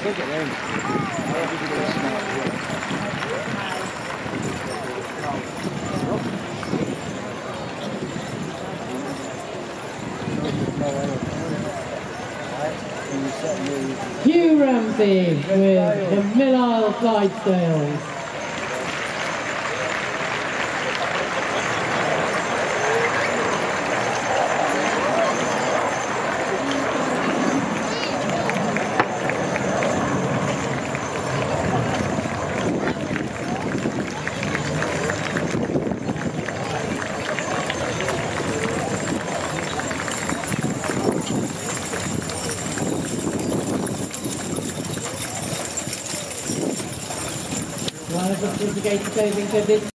Hugh Ramsey with the Mill Isle Clydesdales. One of the gates closing to this